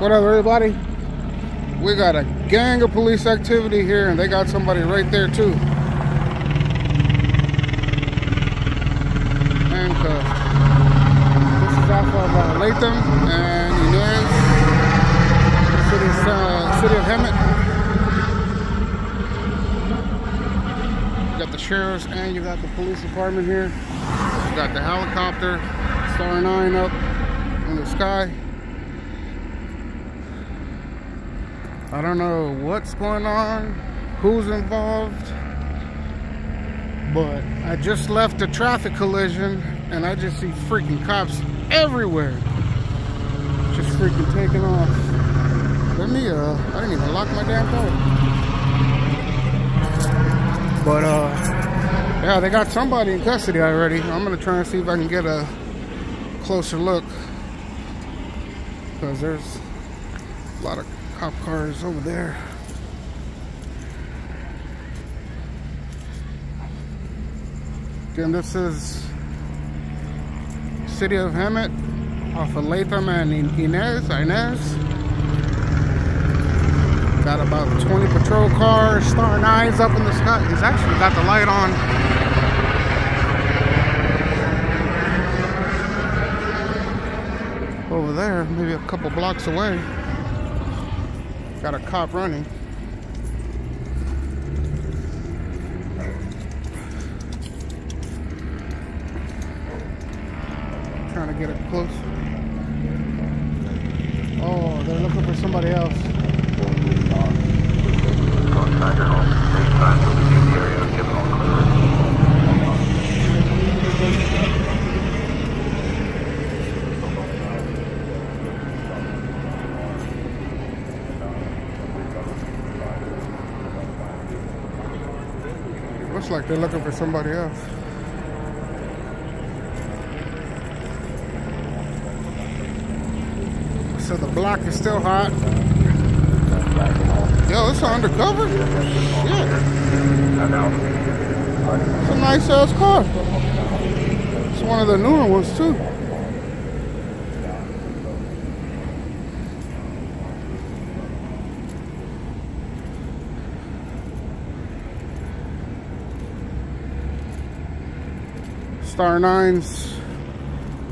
What up, everybody? We got a gang of police activity here, and they got somebody right there, too. Handcuffed. This is off of uh, Latham and Inez, city, uh, city of Hemet. You got the sheriff's and you got the police department here. You got the helicopter, Star 9 up in the sky. I don't know what's going on, who's involved, but I just left a traffic collision and I just see freaking cops everywhere. Just freaking taking off. Let me, uh, I didn't even lock my damn door. But, uh, yeah, they got somebody in custody already. I'm gonna try and see if I can get a closer look. Because there's a lot of cop cars over there. Again, this is City of Hemet off of Latham and Inez, Inez. Got about 20 patrol cars, star nines up in the sky. He's actually got the light on. Over there, maybe a couple blocks away. Got a cop running. Trying to get it close. Oh, they're looking for somebody else. Looks like they're looking for somebody else. So the block is still hot. Yo, it's undercover? Shit. It's a nice ass car. It's one of the newer ones too. Star Nines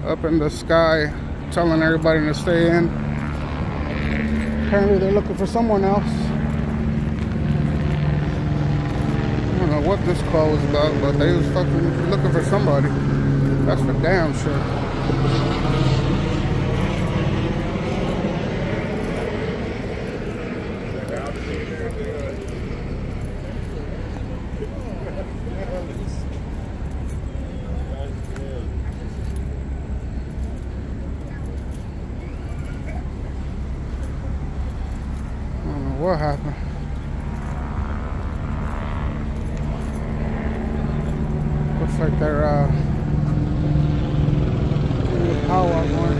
up in the sky telling everybody to stay in. Apparently they're looking for someone else. I don't know what this call was about, but they was fucking looking for somebody. That's for damn sure. I don't know what happened. Like they're uh doing the power one.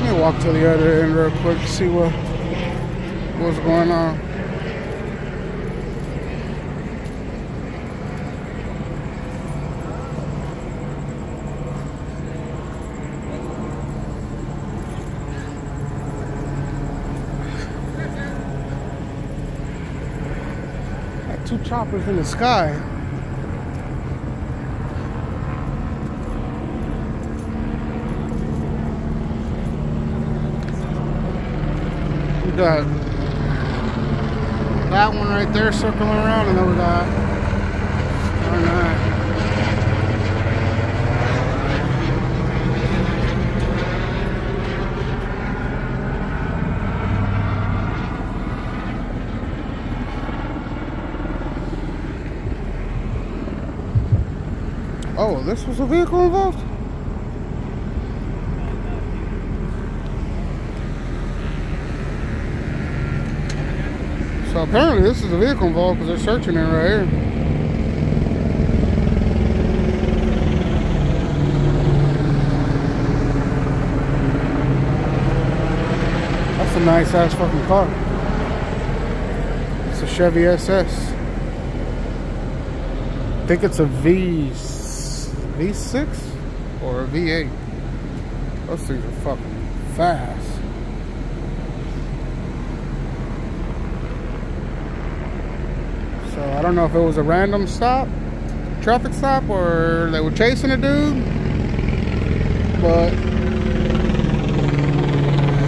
Let me walk to the other end real quick to see what what's going on. Got two choppers in the sky. We got that one right there circling around, and then we got star nine. Oh, this was a vehicle involved? So apparently this is a vehicle involved because they're searching it right here. That's a nice ass fucking car. It's a Chevy SS. I think it's a V V6 or a V8. Those things are fucking fast. So I don't know if it was a random stop, traffic stop, or they were chasing a dude. But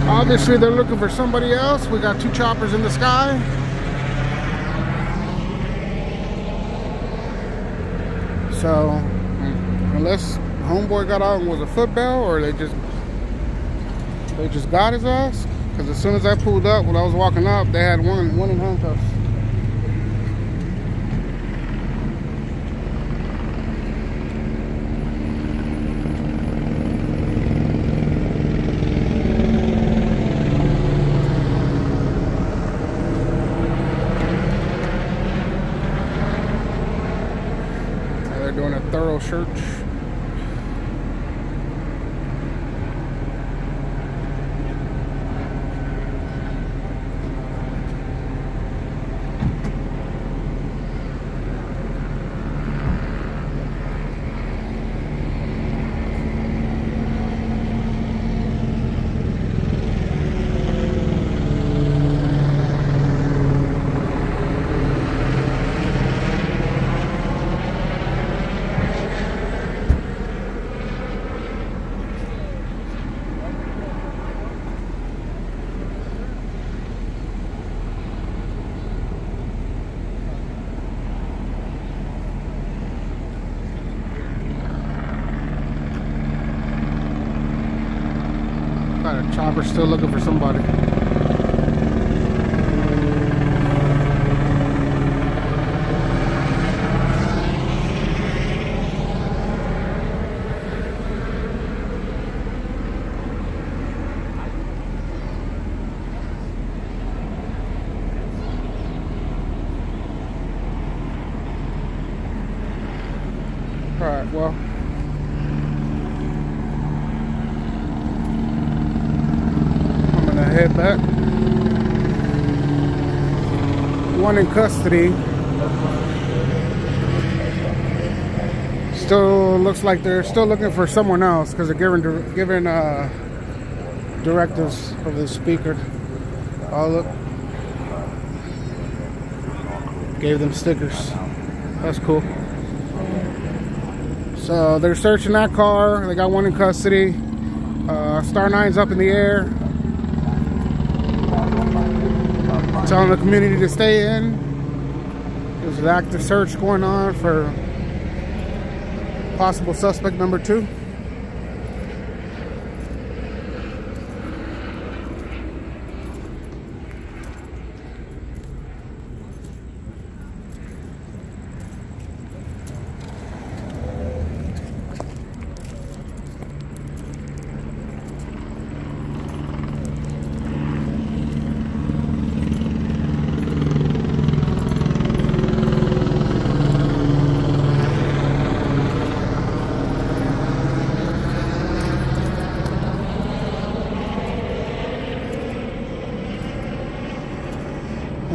obviously they're looking for somebody else. We got two choppers in the sky. So unless homeboy got out and was a football or they just they just got his ass? Because as soon as I pulled up when I was walking up they had one one in handcuffs. They're doing a thorough search A chopper still looking for somebody. All right, well. I'm gonna head back. One custody. Still looks like they're still looking for someone else because they're giving giving uh, directives of the speaker. Oh look, gave them stickers. That's cool. So they're searching that car. They got one in custody. Uh, Star Nine's up in the air. Telling the community to stay in. There's an active search going on for possible suspect number two.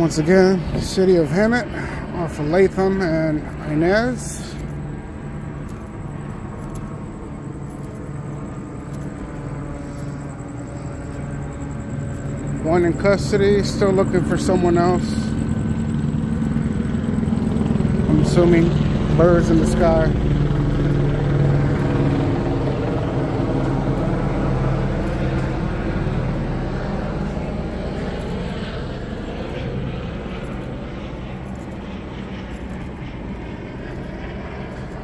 Once again, city of Hemet off of Latham and Inez. One in custody, still looking for someone else. I'm assuming birds in the sky.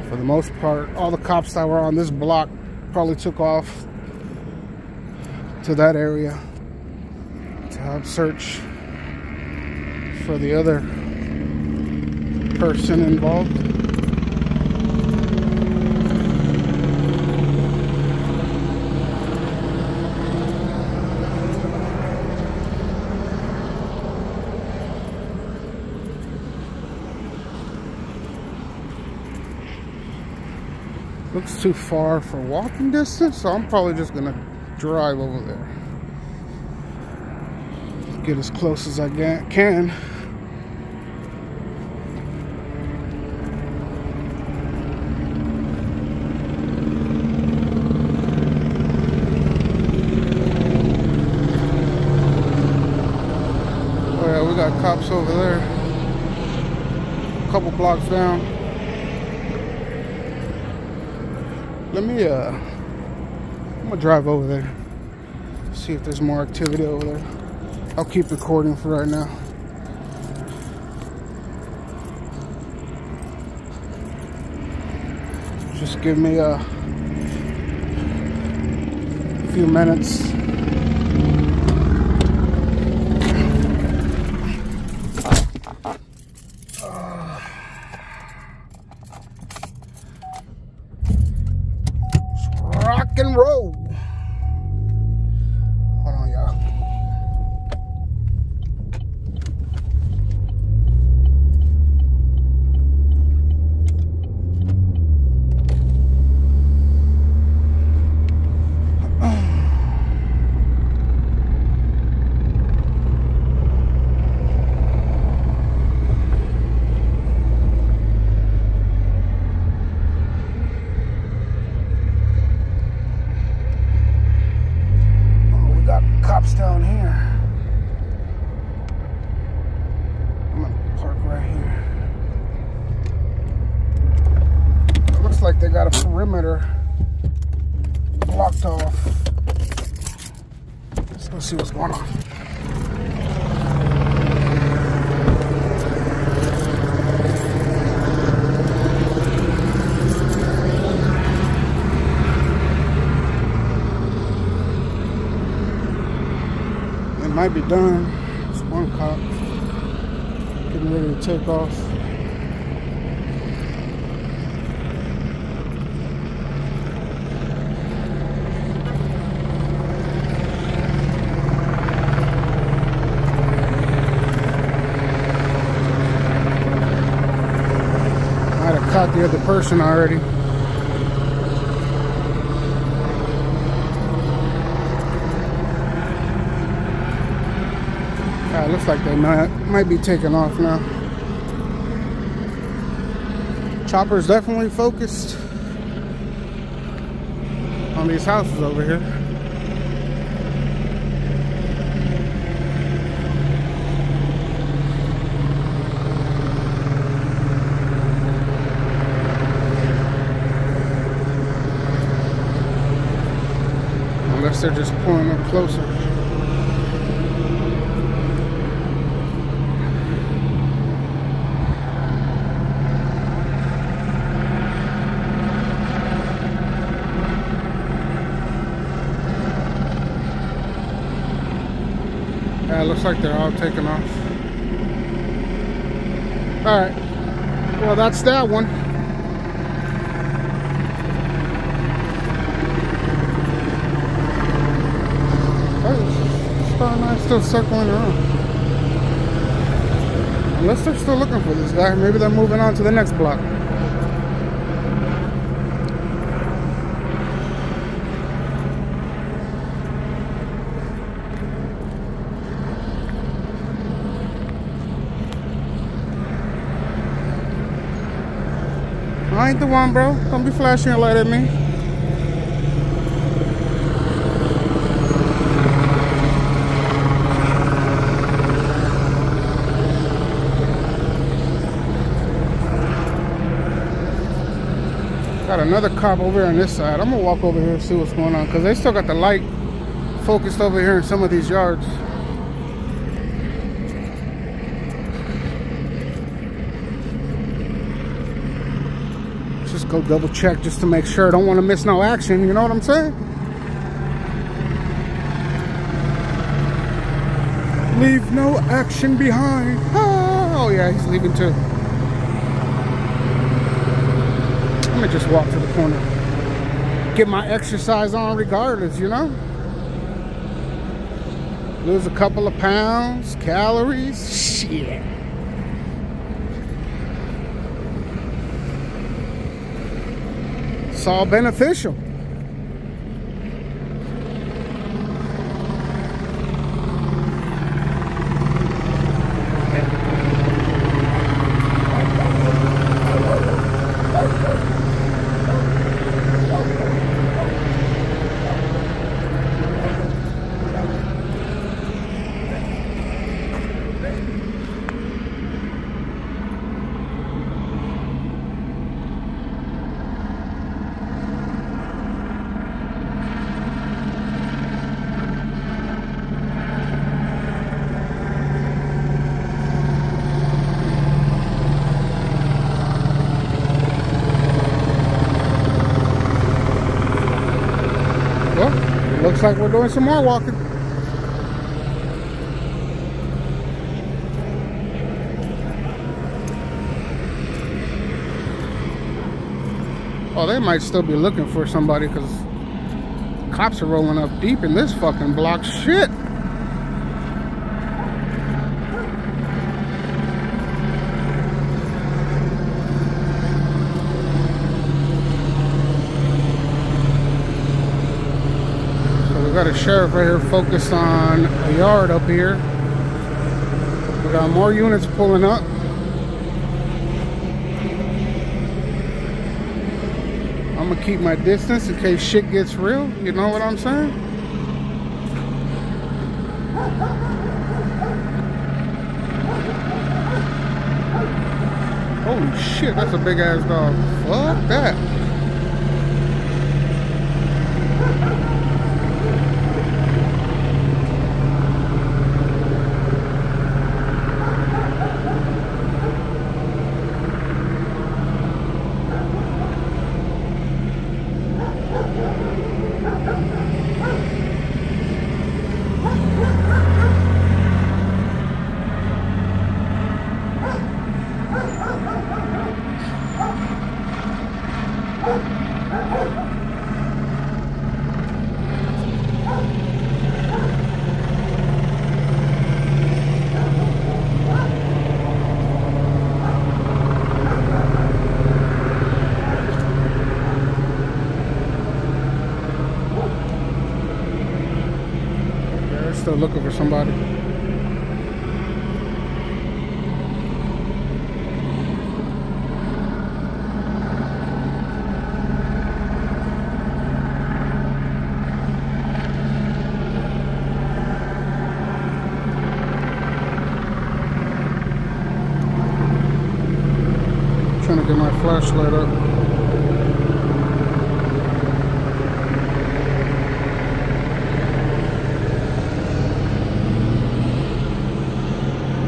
For the most part, all the cops that were on this block probably took off to that area to help search for the other person involved. it's too far for walking distance, so I'm probably just gonna drive over there. Get as close as I can. Oh yeah, we got cops over there. A couple blocks down. Let me, uh, I'm gonna drive over there. See if there's more activity over there. I'll keep recording for right now. Just give me a few minutes. perimeter blocked off. Let's go see what's going on. It might be done. It's one cop getting ready to take off. caught the other person already. Like they might, might be taking off now. Chopper's definitely focused on these houses over here. Unless they're just pulling up closer. Yeah, looks like they're all taking off. Alright. Well, that's that one. Oh, still circling around. Unless they're still looking for this guy, maybe they're moving on to the next block. Ain't the one, bro. Don't be flashing a light at me. Got another cop over here on this side. I'm gonna walk over here and see what's going on because they still got the light focused over here in some of these yards. Go double check just to make sure. I don't want to miss no action. You know what I'm saying? Leave no action behind. Oh, yeah, he's leaving too. I'm gonna just walk to the corner. Get my exercise on regardless, you know? Lose a couple of pounds, calories, shit. All beneficial. Looks like we're doing some more walking. Oh, they might still be looking for somebody because cops are rolling up deep in this fucking block. Shit. Got a sheriff right here focused on a yard up here. We got more units pulling up. I'm gonna keep my distance in case shit gets real. You know what I'm saying? Holy shit, that's a big ass dog. Fuck that. They're still looking for somebody. Trying to get my flashlight up.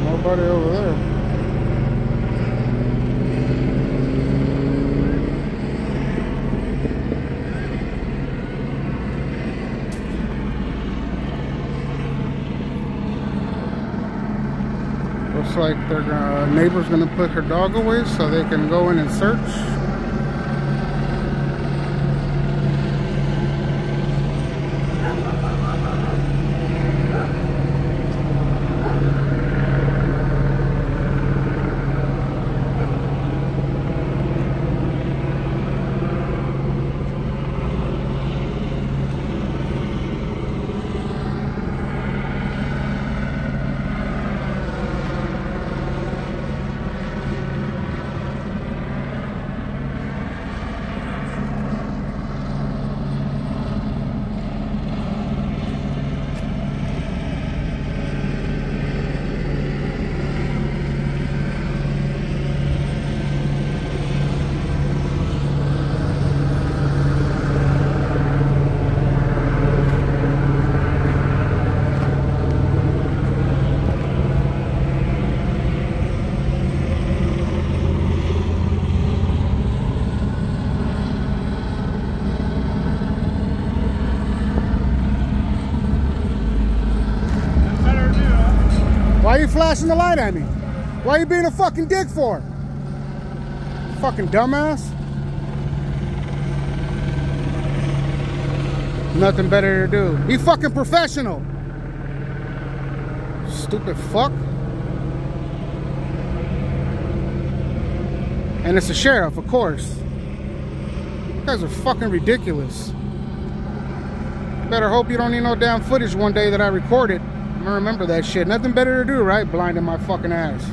Nobody over there. Looks like their uh, neighbor's gonna put her dog away so they can go in and search. Are you flashing the light at me? Why you being a fucking dick for? Fucking dumbass. Nothing better to do. Be fucking professional. Stupid fuck. And it's a sheriff, of course. You guys are fucking ridiculous. Better hope you don't need no damn footage one day that I recorded. I'm gonna remember that shit. Nothing better to do, right? Blinding my fucking ass.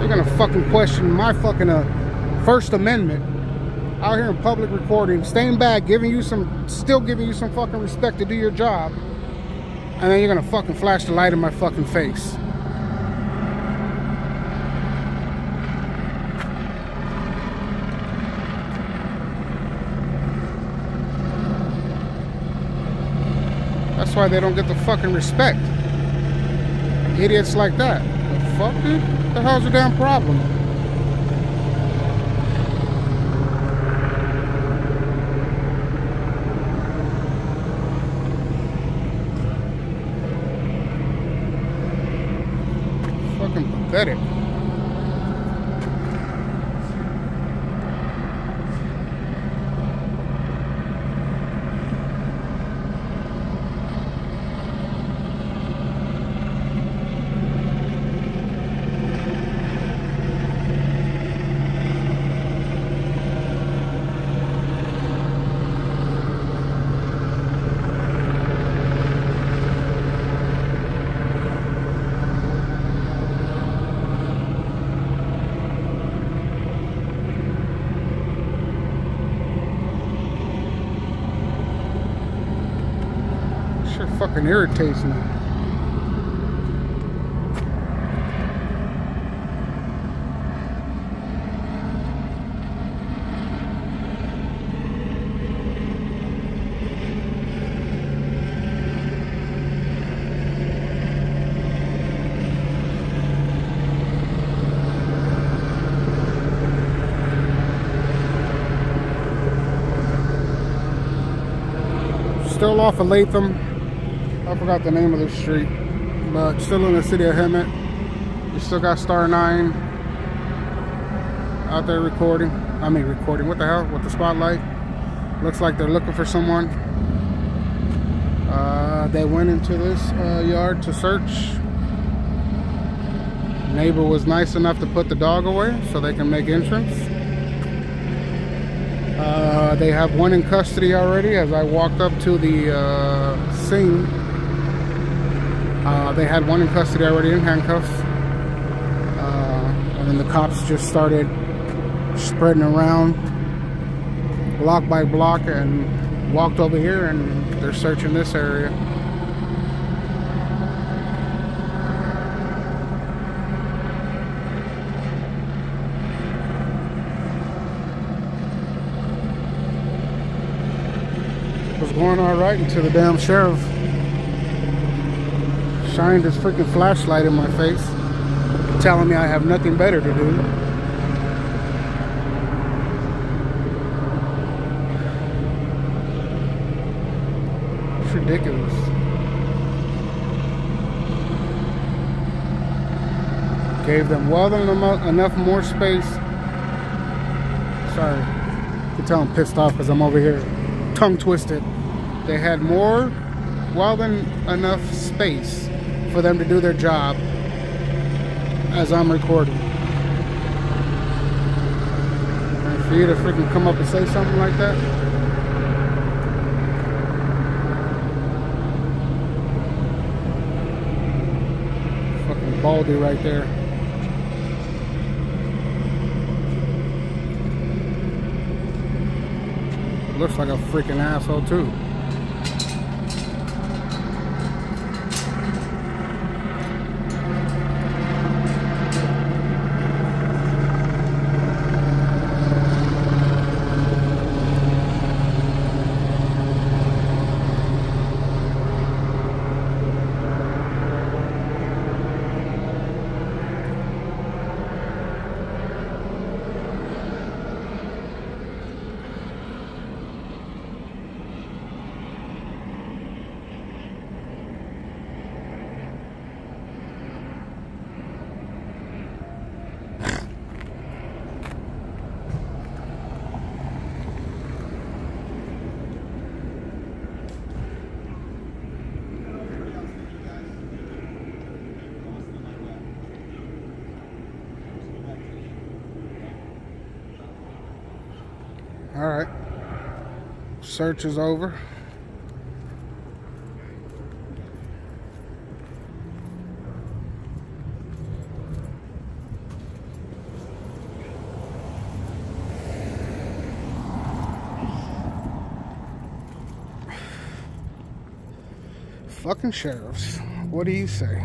You're gonna fucking question my fucking uh, First Amendment out here in public recording, staying back, giving you some, still giving you some fucking respect to do your job. And then you're gonna fucking flash the light in my fucking face. That's why they don't get the fucking respect. Idiots like that. The fuck, dude? The hell's the damn problem? Fucking pathetic. Shit fucking irritates me. Still off of Latham. I forgot the name of the street, but still in the city of Hemet. You still got Star 9 out there recording. I mean, recording. What the hell? With the spotlight. Looks like they're looking for someone. Uh, they went into this uh, yard to search. Neighbor was nice enough to put the dog away so they can make entrance. Uh, they have one in custody already as I walked up to the uh, scene. Uh, they had one in custody already in handcuffs. Uh, and then the cops just started spreading around block by block and walked over here and they're searching this area. was going all right until the damn sheriff shined his freaking flashlight in my face, telling me I have nothing better to do. It's ridiculous. Gave them well enough, enough more space. Sorry, you can tell I'm pissed off because I'm over here tongue twisted. They had more, well than enough space for them to do their job as I'm recording. And for you to freaking come up and say something like that. Fucking baldy right there. Looks like a freaking asshole too. All right. Search is over. Fucking sheriffs. What do you say?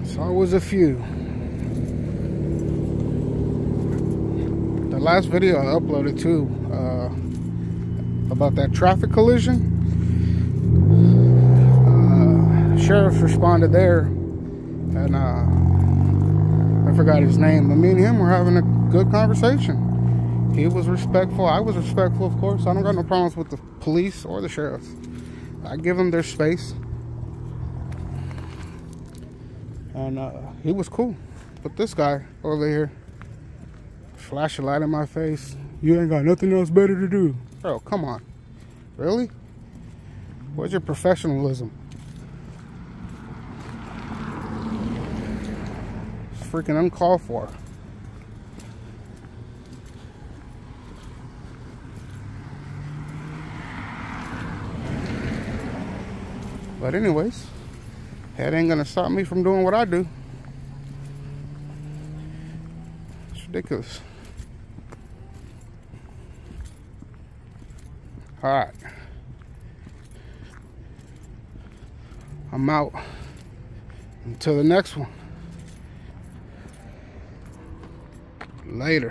It's always a few. Last video I uploaded too, uh, about that traffic collision. Uh, sheriff responded there, and uh, I forgot his name, but me and him were having a good conversation. He was respectful. I was respectful, of course. I don't got no problems with the police or the sheriffs. I give them their space. And uh, he was cool. But this guy over here, flash a light in my face. You ain't got nothing else better to do. Bro, come on. Really? Where's your professionalism? It's freaking uncalled for. But anyways, that ain't gonna stop me from doing what I do. It's ridiculous. All right. I'm out. Until the next one. Later.